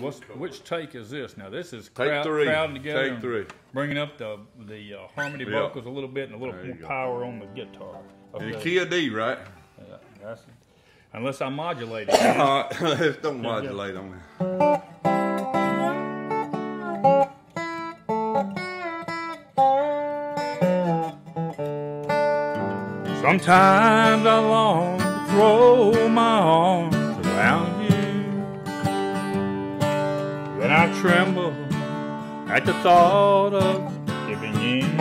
what's, which take is this? Now this is Take crowd, three. crowding together, Take three. bringing up the the uh, harmony Yeah. vocals a little bit and a little more power on the guitar. Okay. key of D, right? Yeah, that's, unless I modulate it. Uh, don't modulate on that. Sometimes I long to throw my arms around I tremble at the thought of giving in.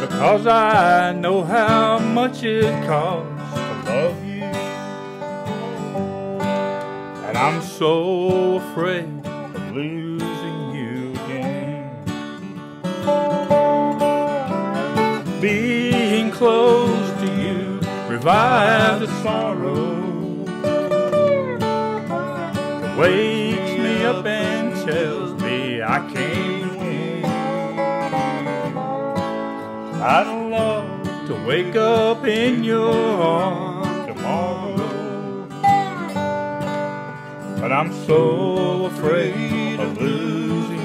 Because I know how much it costs to love you. And I'm so afraid of losing you again. Being close to you revives the sorrow wakes me up and tells me I can't win. I'd love to wake up in your arms tomorrow, but I'm so afraid of losing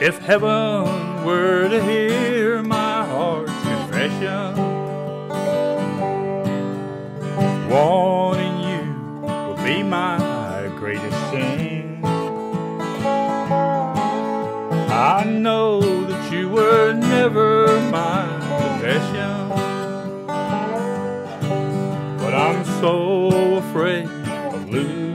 If heaven were to hear my heart's confession, wanting you would be my greatest sin. I know that you were never my possession, but I'm so afraid of losing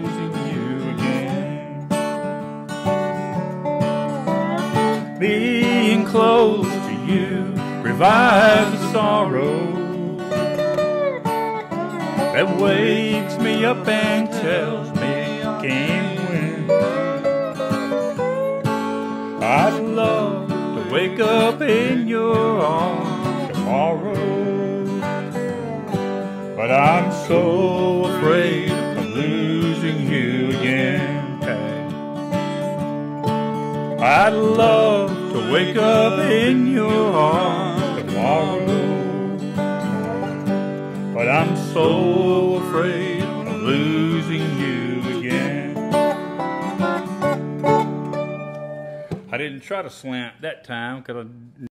Being close to you revives the sorrow that wakes me up and tells me I can't win. I'd love to wake up in your arms tomorrow, but I'm so afraid of losing I'd love to wake up in your arms tomorrow, but I'm so afraid of losing you again. I didn't try to slant that time because I